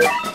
you